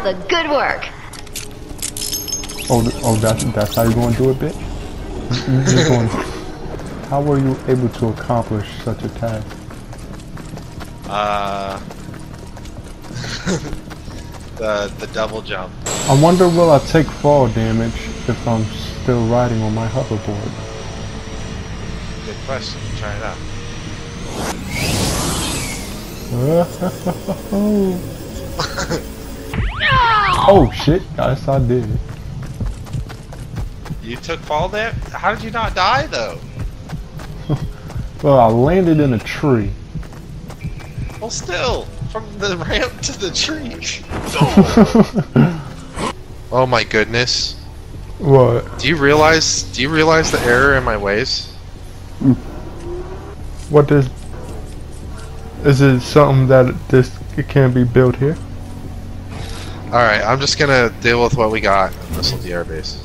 up the good work. Oh, oh, that's that's how you're going to do it, bitch. You just going. How were you able to accomplish such a task? Uh, the the double jump. I wonder will I take fall damage if I'm still riding on my hoverboard? Good question. Try it out. oh Oh, shit! Yes, I did. You took fall there. How did you not die though? Well, I landed in a tree. Well, still from the ramp to the tree. oh my goodness. What? Do you realize? Do you realize the error in my ways? What is? Is it something that this it can't be built here? All right, I'm just gonna deal with what we got. This will be our base.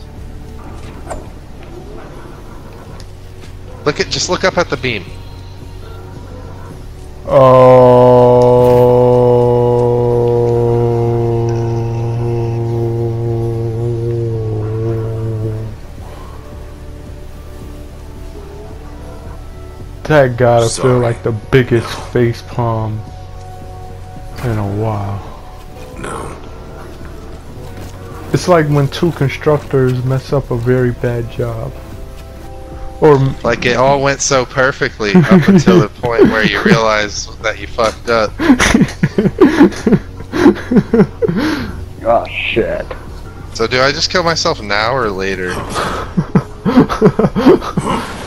Look at just look up at the beam. Oh. That gotta feel like the biggest face palm in a while. No. It's like when two constructors mess up a very bad job. Or Like it all went so perfectly up until the point where you realize that you fucked up. Oh shit. So do I just kill myself now or later?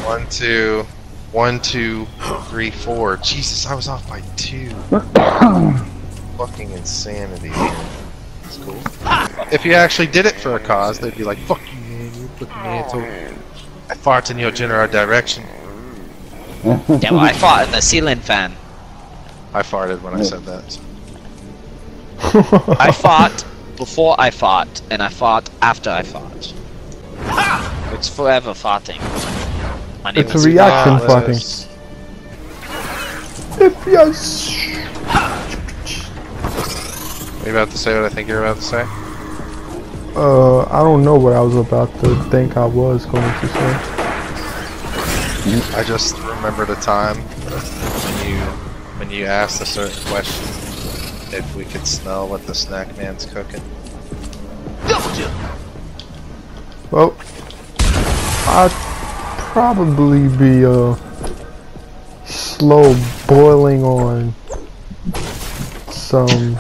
One, two, one, two, three, four. Jesus, I was off by two. Fucking insanity, man. That's cool. If you actually did it for a cause, they'd be like, fuck you, man, you fucking asshole. I fart in your general direction. Yeah, well, I fought in the ceiling fan. I farted when I said that. I fought before I fought, and I fought after I fought. It's forever farting. It's a reaction farting. let's- if yes. You about to say what I think you're about to say? Uh, I don't know what I was about to think I was going to say. I just remembered a time when you when you asked a certain question if we could smell what the snack man's cooking. Well, I'd probably be uh slow boiling on some.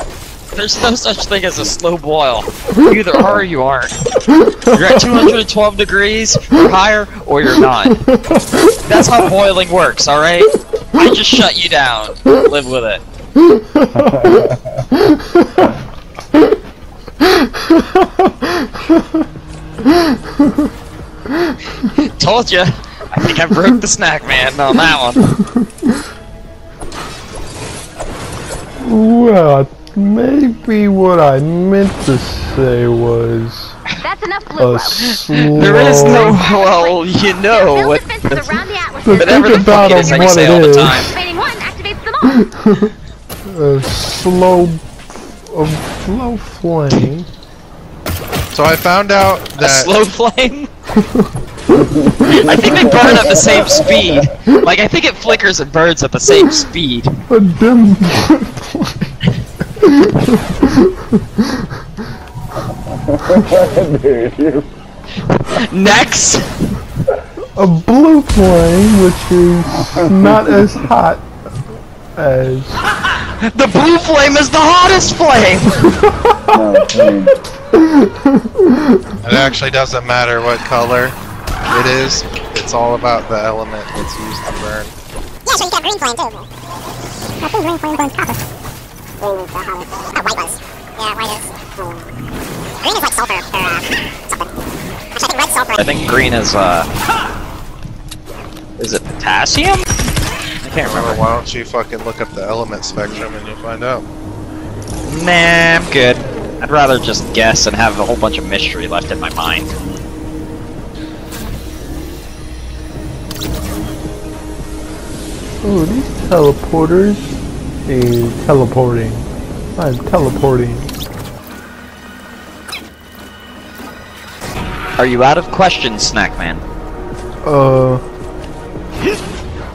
There's no such thing as a slow boil. You either are or you aren't. You're at 212 degrees or higher, or you're not. That's how boiling works, alright? I just shut you down. Live with it. Told ya. I think I broke the snack man on that one. Well, maybe what I meant to say was That's enough blue a slow. There is no, well, you know what. the But Whatever think the fuck about it is that you what say it all the is. time. One activates them all. a slow, a slow flame. So I found out A that slow flame? I think they burn at the same speed. Like, I think it flickers and burns at the same speed. A dim Dude, Next! a blue flame, which is not as hot as The blue flame is the hottest flame! no, it actually doesn't matter what color it is. It's all about the element that's used to burn. Yeah, so you got green flame too. I think green flame burns copper. Green is the hottest. Oh, white was. Yeah, white is. Green is like sulfur, or uh, something. Actually, I think red sulfur. I think green is, uh. Is it potassium? I can't Or remember. why don't you fucking look up the element spectrum and you'll find out. Nah, I'm good. I'd rather just guess and have a whole bunch of mystery left in my mind. Ooh, these teleporters is teleporting. I'm teleporting. Are you out of questions, Snack Man? Uh,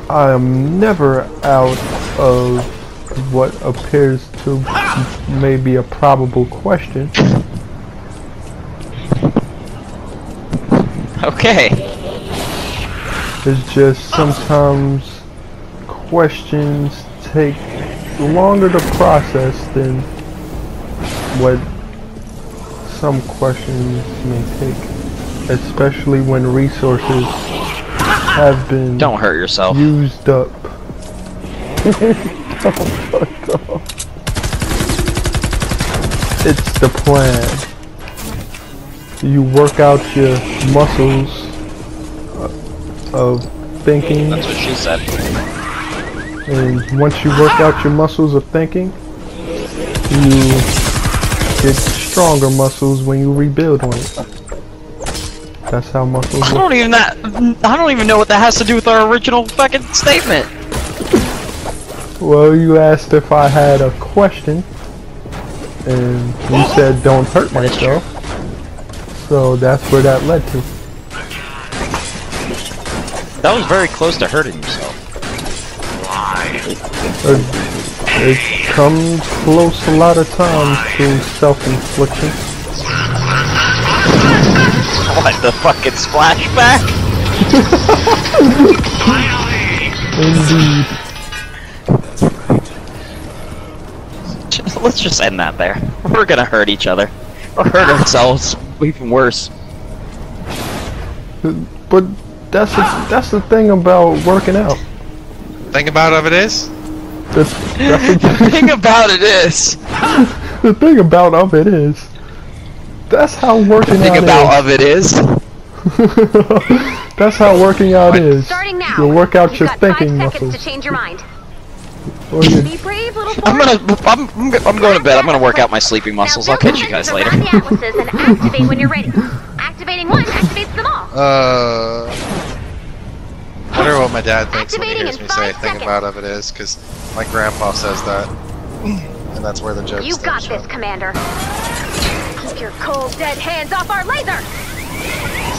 I am never out of what appears to maybe a probable question. Okay. It's just sometimes questions take longer to process than what some questions may take, especially when resources have been Don't hurt yourself. used up. it's the plan. You work out your muscles uh, of thinking, That's what she said. And once you work out your muscles of thinking, you get stronger muscles when you rebuild on it. That's how muscles I don't even that. I don't even know what that has to do with our original fucking statement. Well, you asked if I had a question, and you said don't hurt myself. So that's where that led to. That was very close to hurting yourself. Uh, It comes close a lot of times to self-infliction. What the fucking splashback? Indeed. Let's just end that there. We're gonna hurt each other. Or hurt ourselves. Even worse. But that's the, that's the thing about working out. Thing about of it is, That's, that's the the, thing about it is. the thing about of it is. That's how working The thing out about of it is. is. that's how working out is. Starting now. You work out You've your got thinking five seconds muscles. to change your mind. Or you- Be brave, little I'm gonna. I'm, I'm, I'm going to bed. I'm gonna work out my sleeping muscles. I'll catch you guys later. The atlases and activate when you're ready. Activating one activates them all. uh, I wonder what my dad thinks when he hears me say five thing about of it is, because my grandpa says that, and that's where the joke You got this, from. Commander. Keep your cold, dead hands off our laser.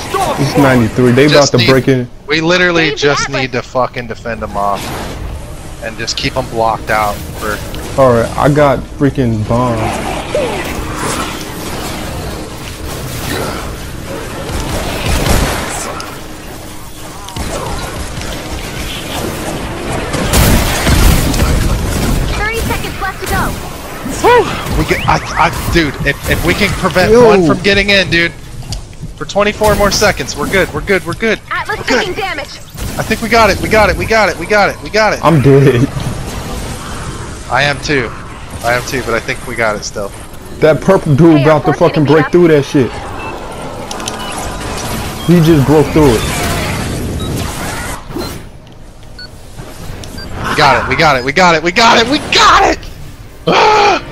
Stop! It's 93. They about Just to need- break in. We literally Save just need to fucking defend them off, and just keep them blocked out for. Alright, I got freaking bomb. We get, I, I, dude. If, if we can prevent Yo. one from getting in, dude, for 24 more seconds, we're good. We're good. We're good. Atlas Okay. taking damage. I think we got it. We got it. We got it. We got it. We got it. I'm dead. I am too. I am too, but I think we got it still. That purple dude Hey, about to fucking break enough- through that shit. He just broke through it. We got it. We got it. We got it. We got it. We got it.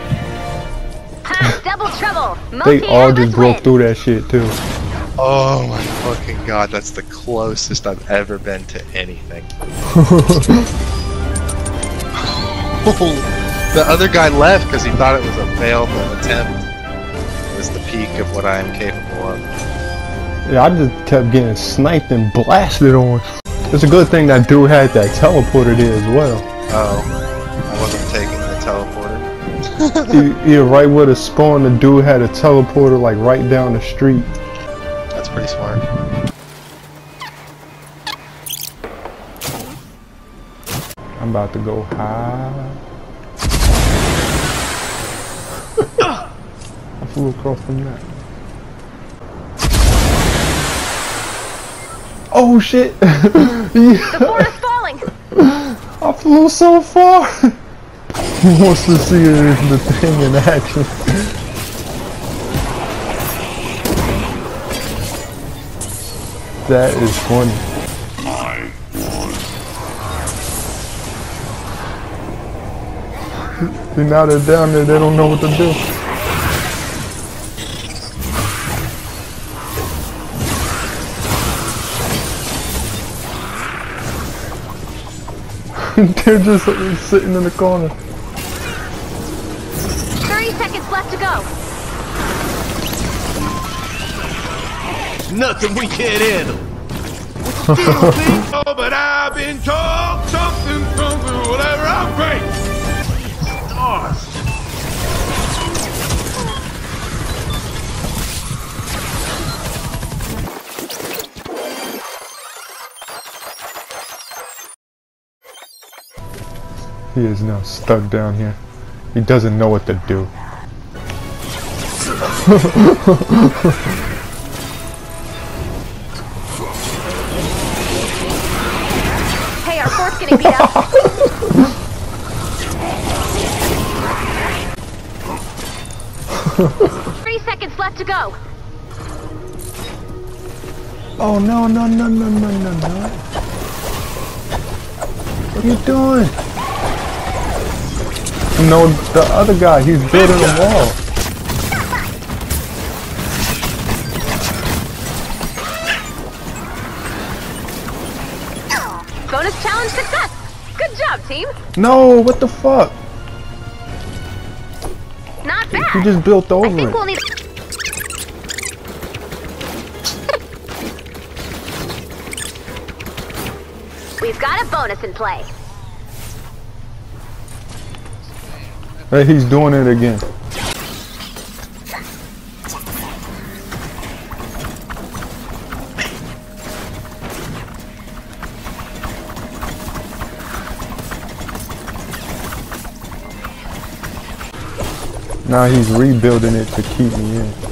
Ha, double trouble. They all just broke win. through that shit too. Oh my fucking god, that's the closest I've ever been to anything. the other guy left because he thought it was a failed attempt. It was the peak of what I am capable of. Yeah, I just kept getting sniped and blasted on. It's a good thing that dude had that teleporter there as well. Oh, yeah, right where the spawn, the dude had a teleporter like right down the street. That's pretty smart. I'm about to go high. I flew across the map. Oh shit! yeah, Fort is falling. I flew so far. He wants to see the thing in action. That is funny. See, now they're down there, they don't know what to do. they're just sitting in the corner. Thirty seconds left to go. nothing we can't handle. Still think, oh, but I've been told something, something, whatever. I'm great. Stars. He is now stuck down here. He doesn't know what to do. Hey, our fort's getting beat up. Three seconds left to go. Oh no no no no no no no! What are you doing? No, the other guy. He's building a wall. No, what the fuck? Not bad. He just built I over think it. we'll need. We've got a bonus in play. Hey, he's doing it again. Now he's rebuilding it to keep me in.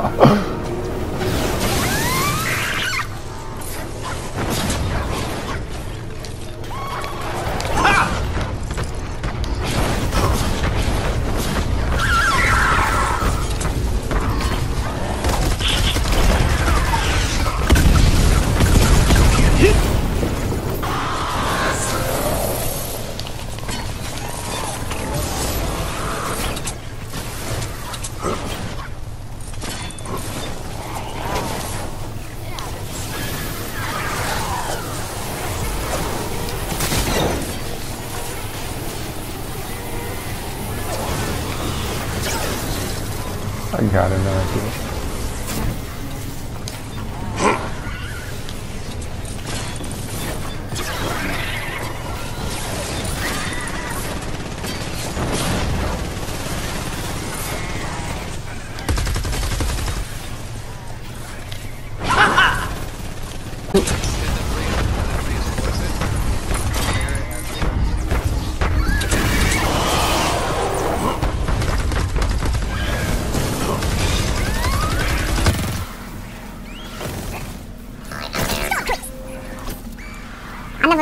I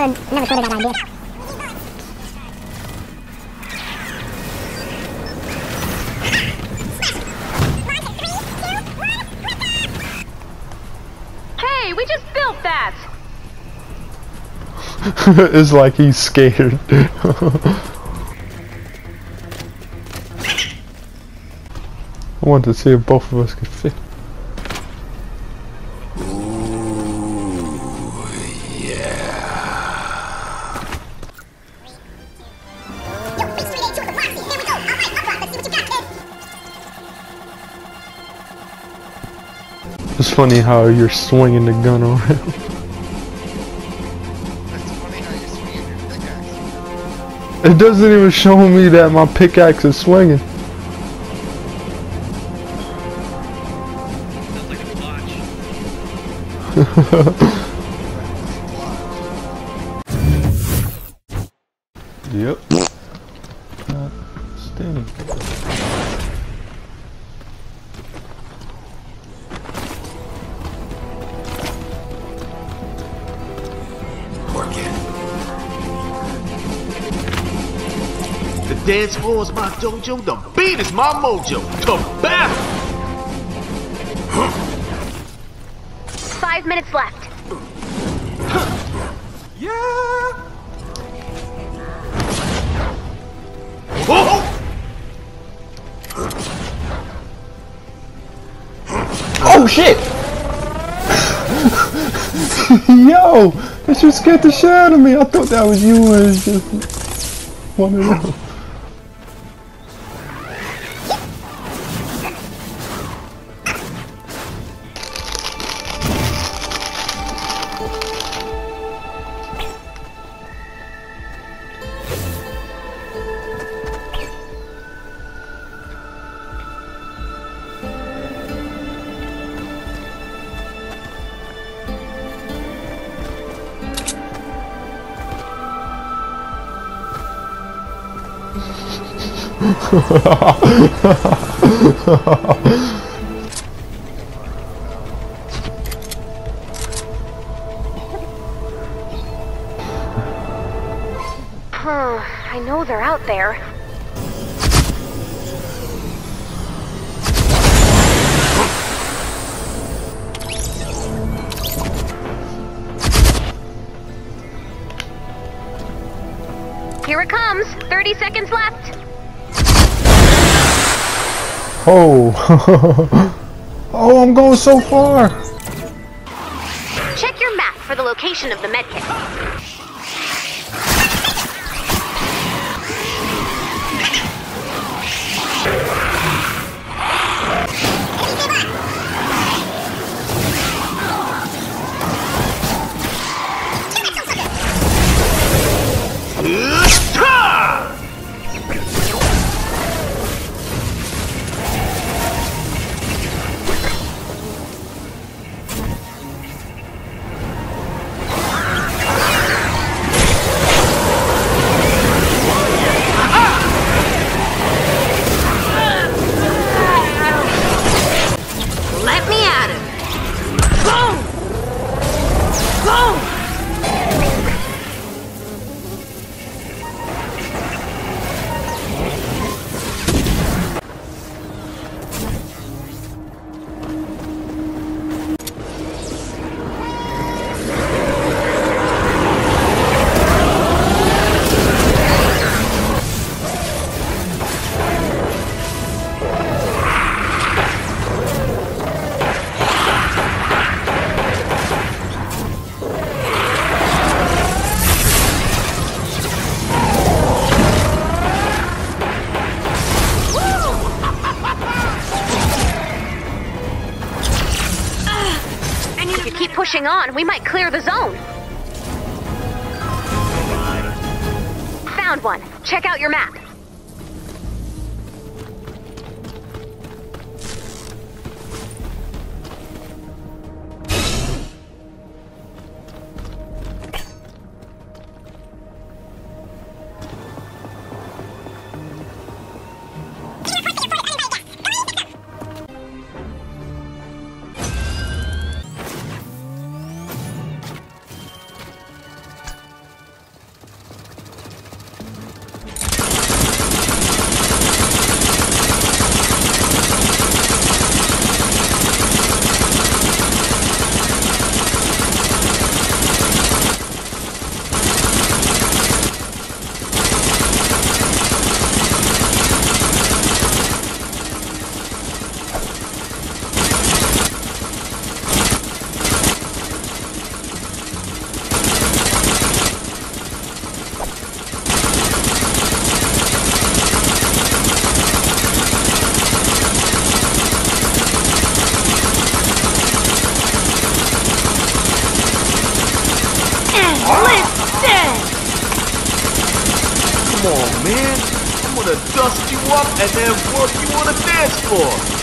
never, never thought of that idea. Hey, we just built that. it's like he's scared. I wanted to see if both of us could fit. It's funny how you're swinging the gun around. It's funny how you swing your pickaxe. It doesn't even show me that my pickaxe is swinging. Yep. dojo, the beat is my mojo. To battle! Five minutes left. Yeah! Oh! Oh, oh shit! Yo! That shit scared the shit out of me. I thought that was you and it's just one of them. I know they're out there. Here it comes. 30 seconds left. Oh. oh, I'm going so far. Check your map for the location of the medkit. 사 랑. Pushing on, we might clear the zone. Found one. Check out your map. The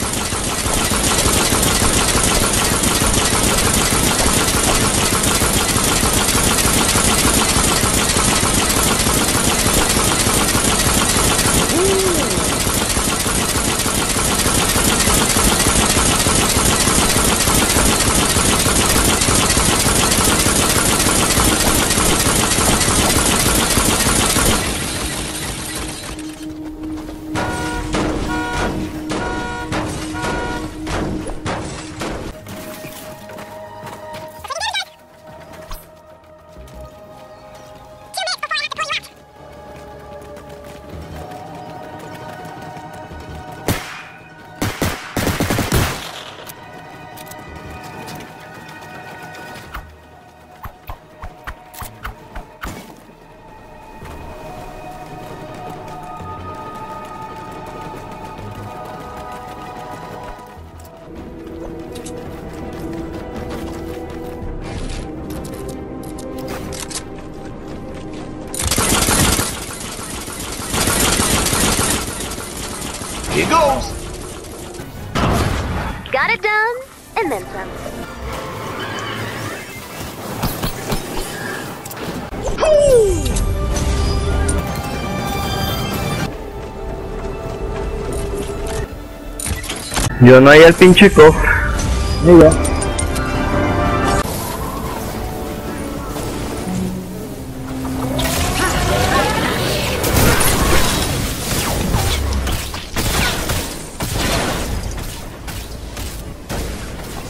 Yo no hay el pinche co.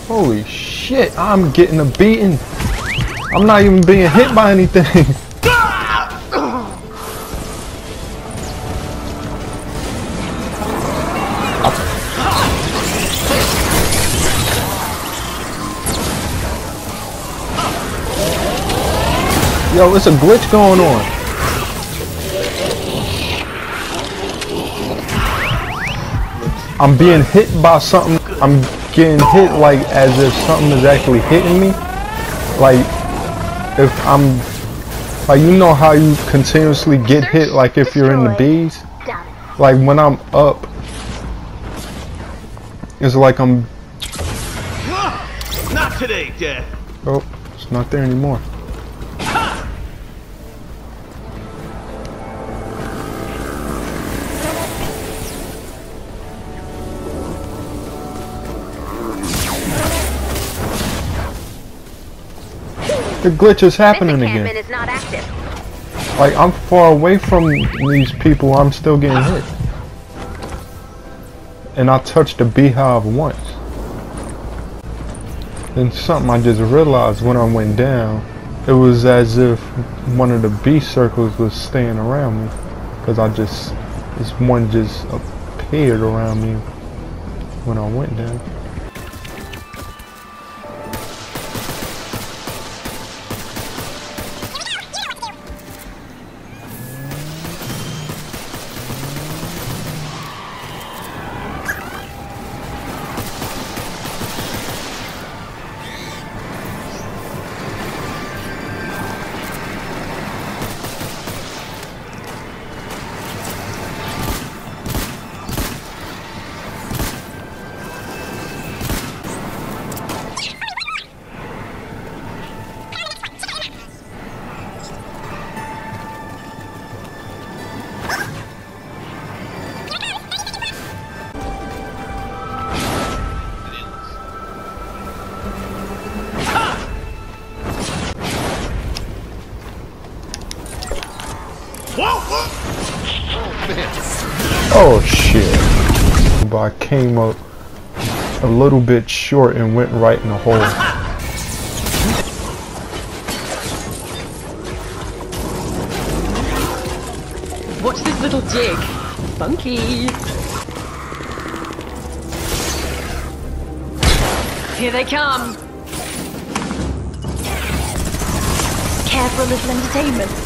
Holy shit, I'm getting a beating. I'm not even being hit by anything. Yo, it's a glitch going on. I'm being hit by something. I'm getting hit like as if something is actually hitting me. Like if I'm like you know how you continuously get hit like if you're in the bees. Like when I'm up, it's like I'm. Not today, Dad. Oh, it's not there anymore. The glitch is happening again. is not. Like I'm far away from these people, I'm still getting hit. And I touched the beehive once. And something I just realized when I went down, it was as if one of the bee circles was staying around me. Cause I just, this one just appeared around me when I went down. Came up a little bit short and went right in the hole. Watch this little jig. Funky. Here they come. Care for a little entertainment.